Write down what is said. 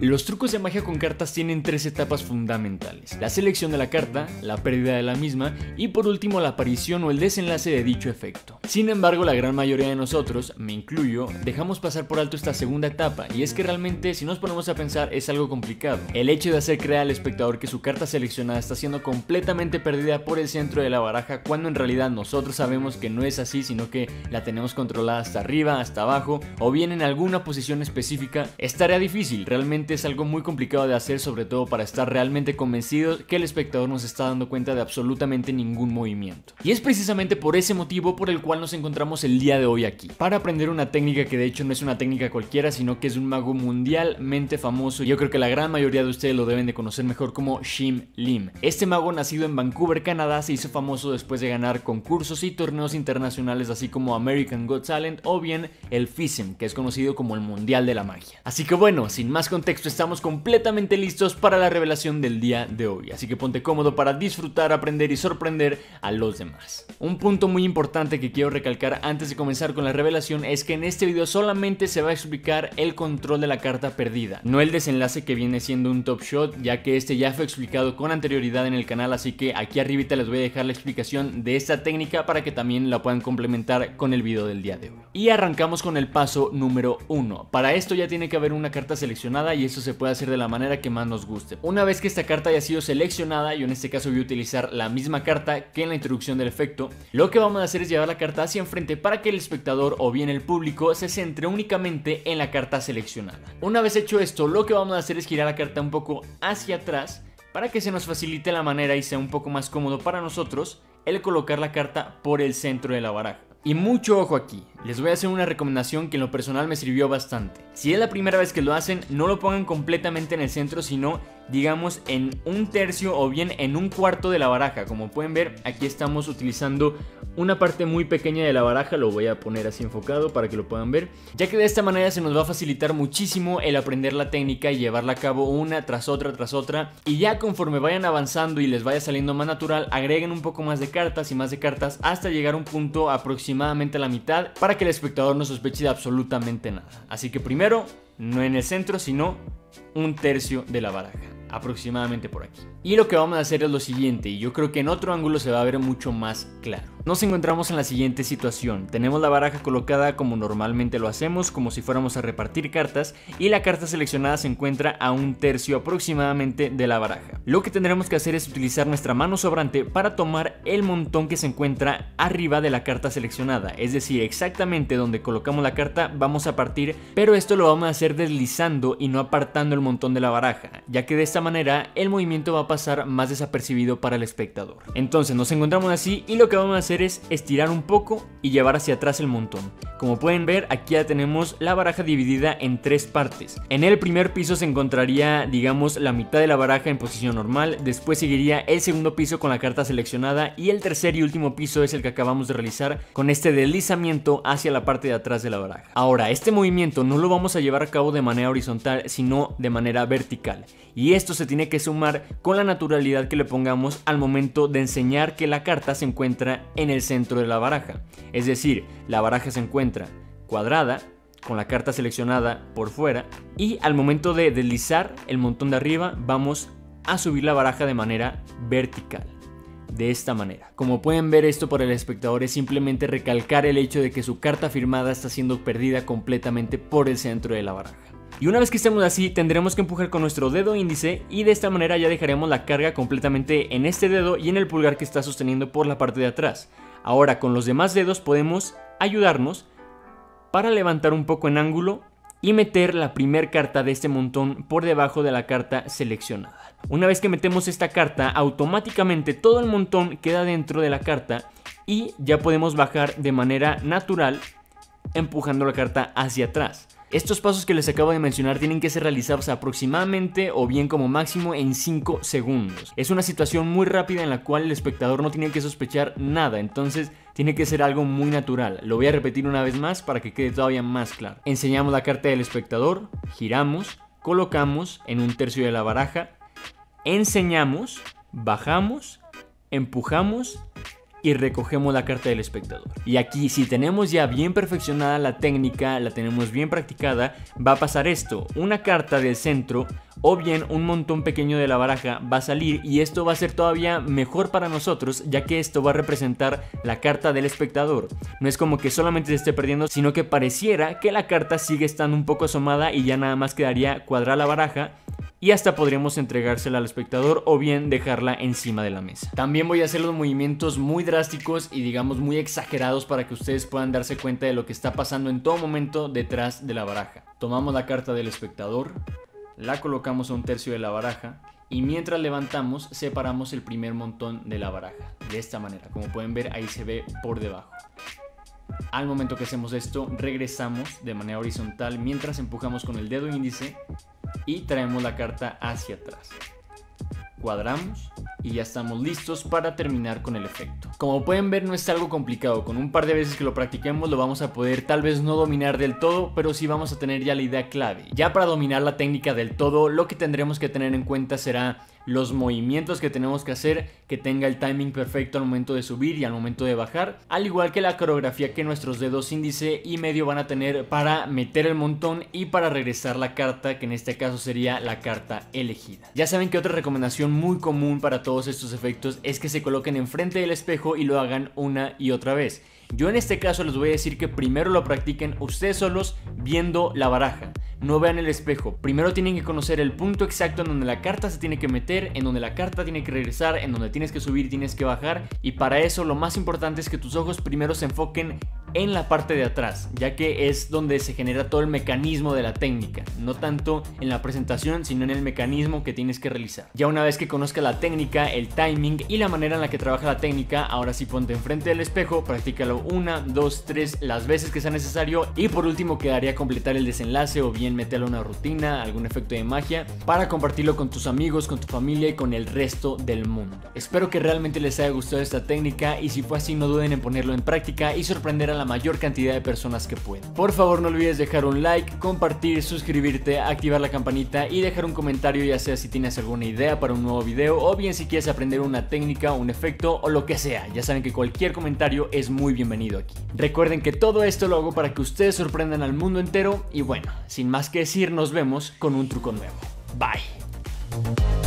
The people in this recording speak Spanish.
Los trucos de magia con cartas tienen tres etapas fundamentales. La selección de la carta, la pérdida de la misma y por último la aparición o el desenlace de dicho efecto. Sin embargo, la gran mayoría de nosotros, me incluyo, dejamos pasar por alto esta segunda etapa y es que realmente si nos ponemos a pensar es algo complicado. El hecho de hacer creer al espectador que su carta seleccionada está siendo completamente perdida por el centro de la baraja cuando en realidad nosotros sabemos que no es así sino que la tenemos controlada hasta arriba, hasta abajo o bien en alguna posición específica, es tarea difícil, realmente es algo muy complicado de hacer, sobre todo para estar realmente convencidos que el espectador no se está dando cuenta de absolutamente ningún movimiento. Y es precisamente por ese motivo por el cual nos encontramos el día de hoy aquí, para aprender una técnica que de hecho no es una técnica cualquiera, sino que es un mago mundialmente famoso y yo creo que la gran mayoría de ustedes lo deben de conocer mejor como Shim Lim. Este mago nacido en Vancouver, Canadá, se hizo famoso después de ganar concursos y torneos internacionales así como American Got Talent o bien el FISM, que es conocido como el Mundial de la Magia. Así que bueno, sin más contexto, estamos completamente listos para la revelación del día de hoy, así que ponte cómodo para disfrutar, aprender y sorprender a los demás. Un punto muy importante que quiero recalcar antes de comenzar con la revelación es que en este video solamente se va a explicar el control de la carta perdida, no el desenlace que viene siendo un top shot, ya que este ya fue explicado con anterioridad en el canal, así que aquí arribita les voy a dejar la explicación de esta técnica para que también la puedan complementar con el video del día de hoy. Y arrancamos con el paso número 1. Para esto ya tiene que haber una carta seleccionada y eso se puede hacer de la manera que más nos guste. Una vez que esta carta haya sido seleccionada, yo en este caso voy a utilizar la misma carta que en la introducción del efecto, lo que vamos a hacer es llevar la carta hacia enfrente para que el espectador o bien el público se centre únicamente en la carta seleccionada. Una vez hecho esto, lo que vamos a hacer es girar la carta un poco hacia atrás para que se nos facilite la manera y sea un poco más cómodo para nosotros el colocar la carta por el centro de la baraja. Y mucho ojo aquí, les voy a hacer una recomendación que en lo personal me sirvió bastante. Si es la primera vez que lo hacen, no lo pongan completamente en el centro, sino digamos en un tercio o bien en un cuarto de la baraja. Como pueden ver, aquí estamos utilizando una parte muy pequeña de la baraja, lo voy a poner así enfocado para que lo puedan ver, ya que de esta manera se nos va a facilitar muchísimo el aprender la técnica y llevarla a cabo una tras otra tras otra. Y ya conforme vayan avanzando y les vaya saliendo más natural, agreguen un poco más de cartas y más de cartas hasta llegar a un punto aproximadamente a la mitad para que el espectador no sospeche de absolutamente nada. Así que primero, no en el centro, sino un tercio de la baraja aproximadamente por aquí. Y lo que vamos a hacer es lo siguiente, y yo creo que en otro ángulo se va a ver mucho más claro. Nos encontramos en la siguiente situación, tenemos la baraja colocada como normalmente lo hacemos, como si fuéramos a repartir cartas, y la carta seleccionada se encuentra a un tercio aproximadamente de la baraja. Lo que tendremos que hacer es utilizar nuestra mano sobrante para tomar el montón que se encuentra arriba de la carta seleccionada, es decir, exactamente donde colocamos la carta vamos a partir, pero esto lo vamos a hacer deslizando y no apartando el montón de la baraja, ya que de esta manera el movimiento va a pasar más desapercibido para el espectador. Entonces nos encontramos así y lo que vamos a hacer es estirar un poco y llevar hacia atrás el montón. Como pueden ver, aquí ya tenemos la baraja dividida en tres partes. En el primer piso se encontraría, digamos, la mitad de la baraja en posición normal, después seguiría el segundo piso con la carta seleccionada y el tercer y último piso es el que acabamos de realizar con este deslizamiento hacia la parte de atrás de la baraja. Ahora, este movimiento no lo vamos a llevar a cabo de manera horizontal, sino de manera vertical. Y esto se tiene que sumar con la naturalidad que le pongamos al momento de enseñar que la carta se encuentra en el centro de la baraja. Es decir, la baraja se encuentra cuadrada, con la carta seleccionada por fuera, y al momento de deslizar el montón de arriba vamos a subir la baraja de manera vertical. De esta manera. Como pueden ver esto para el espectador es simplemente recalcar el hecho de que su carta firmada está siendo perdida completamente por el centro de la baraja. Y una vez que estemos así, tendremos que empujar con nuestro dedo índice y de esta manera ya dejaremos la carga completamente en este dedo y en el pulgar que está sosteniendo por la parte de atrás. Ahora con los demás dedos podemos ayudarnos para levantar un poco en ángulo y meter la primer carta de este montón por debajo de la carta seleccionada. Una vez que metemos esta carta, automáticamente todo el montón queda dentro de la carta y ya podemos bajar de manera natural empujando la carta hacia atrás. Estos pasos que les acabo de mencionar tienen que ser realizados aproximadamente o bien como máximo en 5 segundos. Es una situación muy rápida en la cual el espectador no tiene que sospechar nada, entonces tiene que ser algo muy natural. Lo voy a repetir una vez más para que quede todavía más claro. Enseñamos la carta del espectador, giramos, colocamos en un tercio de la baraja, enseñamos, bajamos, empujamos y recogemos la carta del espectador. Y aquí si tenemos ya bien perfeccionada la técnica, la tenemos bien practicada, va a pasar esto, una carta del centro o bien un montón pequeño de la baraja va a salir y esto va a ser todavía mejor para nosotros ya que esto va a representar la carta del espectador. No es como que solamente se esté perdiendo, sino que pareciera que la carta sigue estando un poco asomada y ya nada más quedaría cuadrar la baraja y hasta podríamos entregársela al espectador o bien dejarla encima de la mesa. También voy a hacer los movimientos muy drásticos y digamos muy exagerados para que ustedes puedan darse cuenta de lo que está pasando en todo momento detrás de la baraja. Tomamos la carta del espectador, la colocamos a un tercio de la baraja y mientras levantamos separamos el primer montón de la baraja. De esta manera, como pueden ver ahí se ve por debajo. Al momento que hacemos esto, regresamos de manera horizontal mientras empujamos con el dedo índice y traemos la carta hacia atrás. Cuadramos y ya estamos listos para terminar con el efecto. Como pueden ver no es algo complicado, con un par de veces que lo practiquemos lo vamos a poder tal vez no dominar del todo, pero sí vamos a tener ya la idea clave. Ya para dominar la técnica del todo, lo que tendremos que tener en cuenta será los movimientos que tenemos que hacer, que tenga el timing perfecto al momento de subir y al momento de bajar, al igual que la coreografía que nuestros dedos índice y medio van a tener para meter el montón y para regresar la carta, que en este caso sería la carta elegida. Ya saben que otra recomendación muy común para todos estos efectos es que se coloquen enfrente del espejo y lo hagan una y otra vez. Yo en este caso les voy a decir que primero lo practiquen ustedes solos viendo la baraja no vean el espejo. Primero tienen que conocer el punto exacto en donde la carta se tiene que meter, en donde la carta tiene que regresar, en donde tienes que subir y tienes que bajar. Y para eso lo más importante es que tus ojos primero se enfoquen en la parte de atrás, ya que es donde se genera todo el mecanismo de la técnica, no tanto en la presentación, sino en el mecanismo que tienes que realizar. Ya una vez que conozcas la técnica, el timing y la manera en la que trabaja la técnica, ahora sí ponte enfrente del espejo, practícalo una, dos, tres, las veces que sea necesario y por último quedaría completar el desenlace o bien meterle una rutina, algún efecto de magia para compartirlo con tus amigos, con tu familia y con el resto del mundo. Espero que realmente les haya gustado esta técnica y si fue así no duden en ponerlo en práctica y sorprender a la mayor cantidad de personas que puedan. Por favor no olvides dejar un like, compartir, suscribirte, activar la campanita y dejar un comentario ya sea si tienes alguna idea para un nuevo video o bien si quieres aprender una técnica, un efecto o lo que sea. Ya saben que cualquier comentario es muy bienvenido aquí. Recuerden que todo esto lo hago para que ustedes sorprendan al mundo entero y bueno, sin más que decir nos vemos con un truco nuevo. Bye.